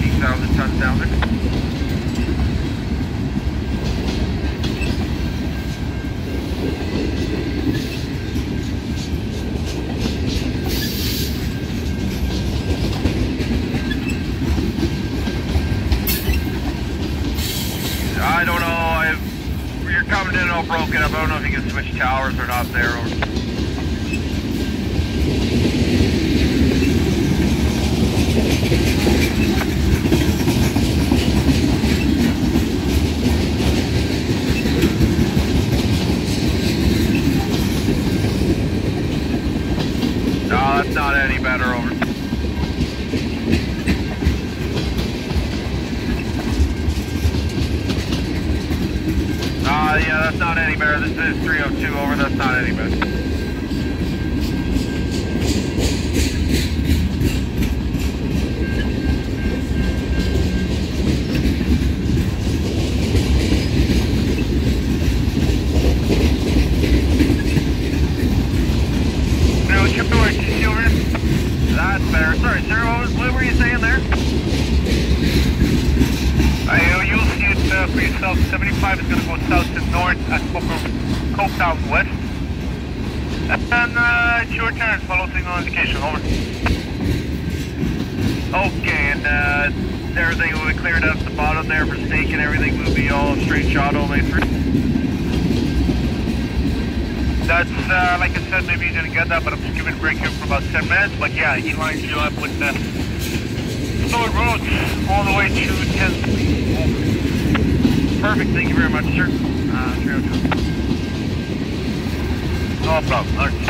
15,000 tons down there. I don't know. I've, you're coming in all broken up. I don't know if you can switch towers or not there. Over. Uh, yeah, that's not any better. This is 302 over. That's not any over. That's better. 75 is going to go south to north at Copetown West. And then uh, it's your turn. Follow signal indication. Over. Okay, and uh, everything will be cleared up at the bottom there for stake and everything will be all straight shot all only through. That's, uh, like I said, maybe you didn't get that, but I'm just giving a break here for about 10 minutes. But yeah, he lines you up with the Stone Road all the way to 10th Street. Over. Perfect, thank you very much, sir. Uh, 302. No problem.